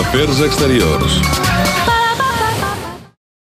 Aperos exteriores